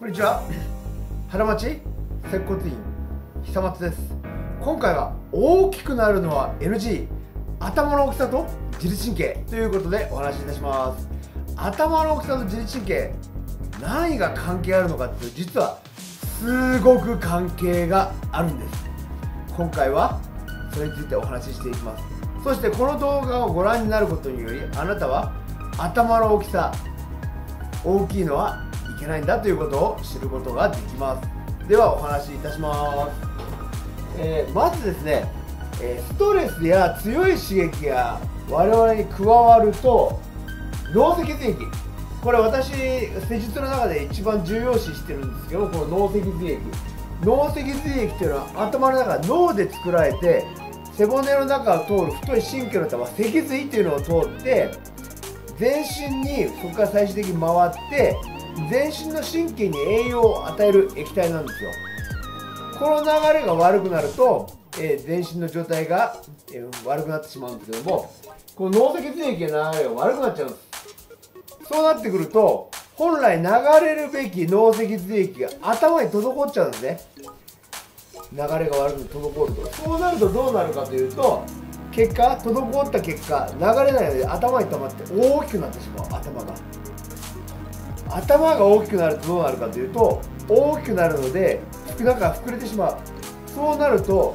こんにちは。原町接骨院。久松です。今回は大きくなるのは NG 頭の大きさと自律神経。ということでお話しいたします。頭の大きさと自律神経。何が関係あるのかっていう実はすごく関係があるんです。今回はそれについてお話ししていきます。そしてこの動画をご覧になることによりあなたは頭の大きさ大きいのはけないんだということを知ることができます。ではお話しいたします、えー、まずですね、えストレスや強い刺激が我々に加わると脳脊髄液。これ私施術の中で一番重要視してるんですけどこの脳脊髄液。脳脊髄液っていうのは頭の中脳で作られて背骨の中を通る太い神経の玉脊髄っていうのを通って全身にそこから最終的に回って全身の神経に栄養を与える液体なんですよ。この流れが悪くなると、えー、全身の状態が、えー、悪くなってしまうんですけどもこの脳脊髄液の流れが悪くなっちゃうんです。そうなってくると本来流れるべき脳脊髄液が頭に滞っちゃうんですね。流れが悪く滞ると。そうなるとどうなるかというと結果滞った結果流れないので頭に溜まって大きくなってしまう。頭が。頭が大きくなるとどうなるかというと大きくなるので中が膨れてしまう。そうなると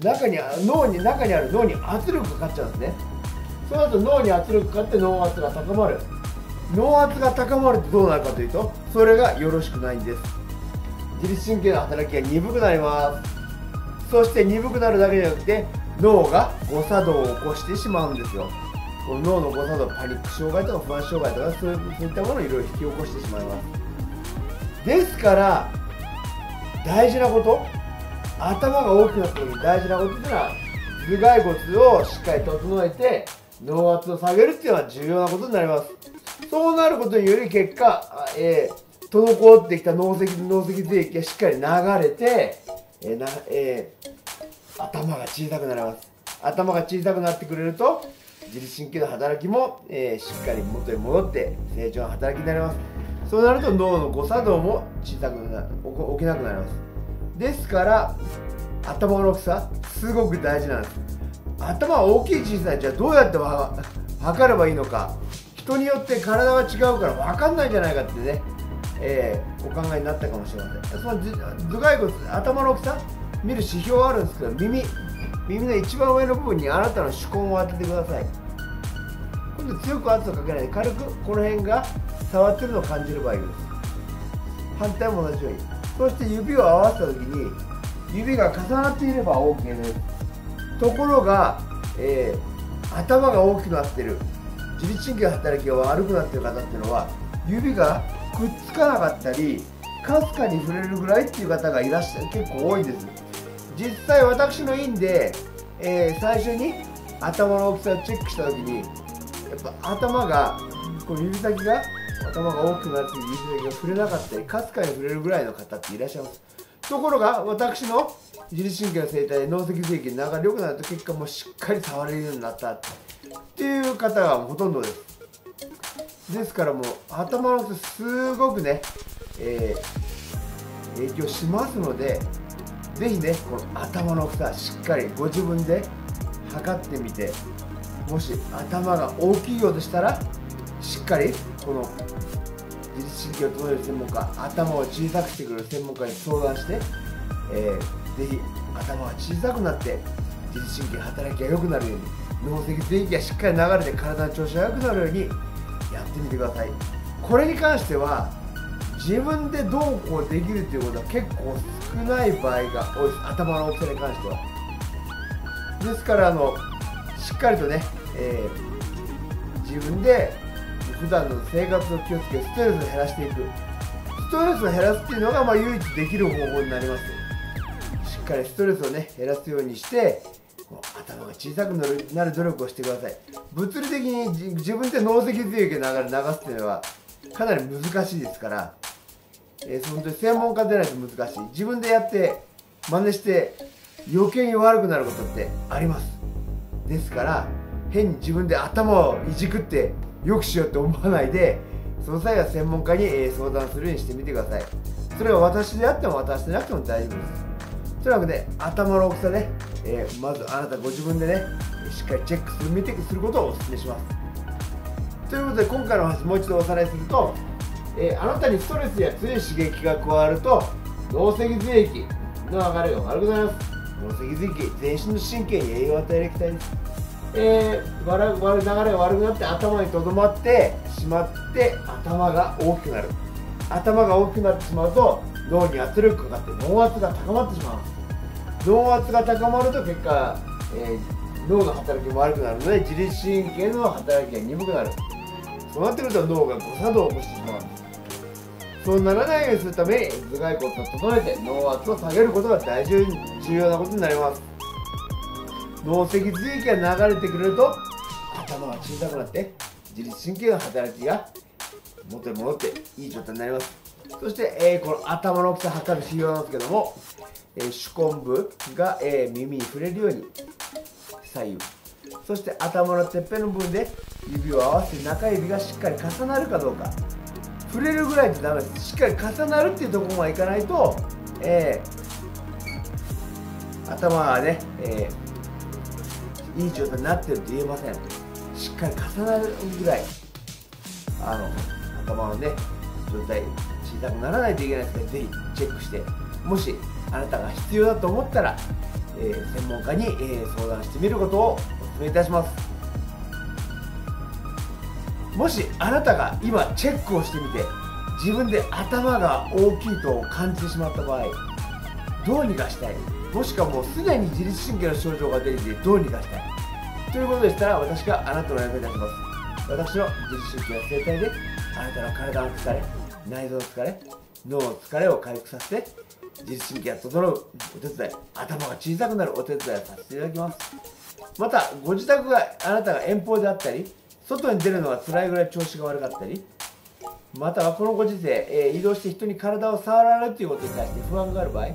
中に脳に中にある脳に圧力かかっちゃうんですね。そうなると脳に圧力かかって脳圧が高まる。脳圧が高まるとどうなるかというとそれがよろしくないんです。自律神経の働きが鈍くなります。そして鈍くなるだけじゃなくて脳が誤作動を起こしてしまうんですよ。この脳の誤作動パニック障害とか不安障害とかそういったものをいろいろ引き起こしてしまいますですから大事なこと頭が大きくなった時に大事なことっていうのは頭蓋骨をしっかり整えて脳圧を下げるっていうのは重要なことになりますそうなることにより結果、えー、滞ってきた脳脊脳脊髄液がしっかり流れて、えーなえー、頭が小さくなります頭が小さくなってくれると自律神経の働きも、えー、しっかり元に戻って成長の働きになります。そうなると脳の誤作動も小さくな起きなくなります。ですから頭の大きさすごく大事なんです。頭は大きい小さい。じゃあどうやって測ればいいのか。人によって体は違うから分かんないんじゃないかってね、えー、お考えになったかもしれません。その頭蓋骨頭の大きさ見る指標はあるんですけど耳耳の一番上の部分にあなたの手根を当ててください。今度強く圧をかけないで軽くこの辺が触ってるのを感じればいいです。反対も同じように。そして指を合わせた時に指が重なっていれば OK です。ところが、えー、頭が大きくなってる。自律神経の働きが悪くなってる方っていうのは指がくっつかなかったりかすかに触れるぐらいっていう方がいらっしゃる結構多いんです。実際私の院で、えー、最初に頭の大きさをチェックした時にやっぱ頭がこう指先が頭が大きくなって指先が触れなかったりかすかに触れるぐらいの方っていらっしゃいます。ところが私の自律神経の生態で脳脊髄液の流れ良くなると結果もうしっかり触れるようになったっていう方がほとんどです。ですからもう頭のすごくね、えー、影響しますのでぜひねこの頭の蓋しっかりご自分で測ってみてもし頭が大きいようでしたらしっかりこの自律神経を整える専門家頭を小さくしてくれる専門家に相談して、えー、ぜひ頭が小さくなって自律神経働きが良くなるように脳脊髄液がしっかり流れて体の調子が良くなるようにやってみてください。これに関しては自分でどうこうできるということは結構少ない場合が多いです。頭の大きさに関しては。ですからあのしっかりとね、えー、自分で普段の生活を気をつけストレスを減らしていく。ストレスを減らすっていうのが、まあ、唯一できる方法になります。しっかりストレスをね減らすようにして頭が小さくなる努力をしてください。物理的に自分で脳脊髄液流流すっていうのはかなり難しいですからえー、本当に専門家でないと難しい。自分でやって真似して余計に悪くなることってあります。ですから変に自分で頭をいじくってよくしようって思わないでその際は専門家に相談するようにしてみてください。それは私であっても私でなくても大丈夫です。というわけで頭の大きさね、えー、まずあなたご自分でねしっかりチェックする見てすることをお勧めします。ということで今回の話もう一度おさらいすると、えー、あなたにストレスや強い刺激が加わると脳脊髄液の流れが悪くなります。脳脊髄液全身の神経に栄養を与える液体です。えー、悪流れが悪くなって頭にとどまってしまって頭が大きくなる。頭が大きくなってしまうと脳に圧力かかって脳圧が高まってしまう。脳圧が高まると結果、えー、脳の働きも悪くなるので自律神経の働きが鈍くなる。そうなってくると脳が誤作動を起こしてしまう。そうならないようにするために頭蓋骨を整えて脳圧を下げることが大事に重要なことになります。脳脊髄液が流れてくれると頭が小さくなって自律神経の働きが元に戻っていい状態になります。そして、えー、この頭の大きさを測る指標なんですけども、えー、手根部が、えー、耳に触れるように左右。そして頭のてっぺんの部分で指を合わせて中指がしっかり重なるかどうか。触れるぐらいでダメですしっかり重なるっていうところまでいかないと、えー、頭がね、えー、いい状態になってると言えませんしっかり重なるぐらいあの頭のね状態小さくならないといけないのでぜひチェックして。もしあなたが必要だと思ったら、えー、専門家に、えー、相談してみることをお勧めいたします。もしあなたが今チェックをしてみて自分で頭が大きいと感じてしまった場合どうにかしたい？もしくはもうすでに自律神経の症状が出ていてどうにかしたい？ということでしたら私があなたの役に立ちます。私の自律神経の生態であなたの体の疲れ内臓の疲れ脳の疲れを回復させて自律神経が整うお手伝い頭が小さくなるお手伝いをさせていただきます。またご自宅があなたが遠方であったり外に出るのが辛いぐらい調子が悪かったりまたはこのご時世、えー、移動して人に体を触られるということに対して不安がある場合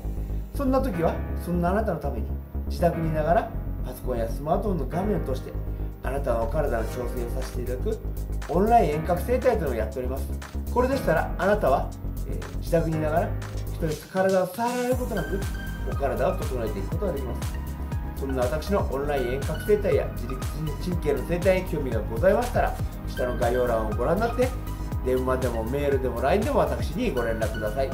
そんな時はそんなあなたのために自宅にいながらパソコンやスマートフォンの画面を通してあなたのお体の調整をさせていただくオンライン遠隔整体というのをやっております。これでしたらあなたは、えー、自宅にいながら人に体を触られることなくお体を整えていくことができます。そんな私のオンライン遠隔整体や自律神経の整体に興味がございましたら下の概要欄をご覧になって電話でもメールでも LINE でも私にご連絡ください。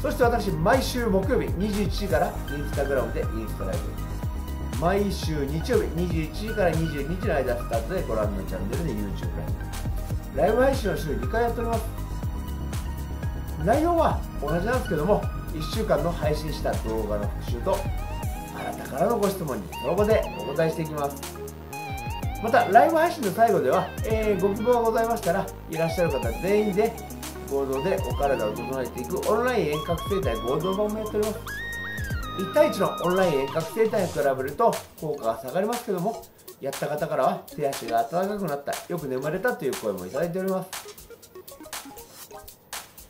そして私毎週木曜日21時からインスタグラムでインスタライブ。毎週日曜日21時から22時の間スタートでご覧のチャンネルで YouTube ライブ。ライブ配信を週2回やっております。内容は同じなんですけども1週間の配信した動画の復習とあなたからのご質問にその場でお答えしていきます。またライブ配信の最後では、えー、ご希望がございましたらいらっしゃる方全員で合同でお体を整えていくオンライン遠隔整体合同版もやっております。1対1のオンライン遠隔整体に比べると効果が下がりますけどもやった方からは手足が温かくなったよく眠れたという声もいただいております。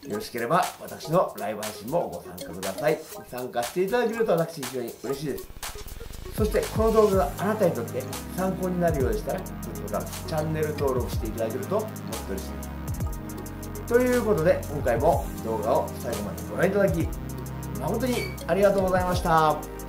よろしければ私のライブ配信もご参加ください。参加していただけると私非常に嬉しいです。そしてこの動画があなたにとって参考になるようでしたらグッドボタンチャンネル登録していただけるともっと嬉しいです。ということで今回も動画を最後までご覧いただき誠にありがとうございました。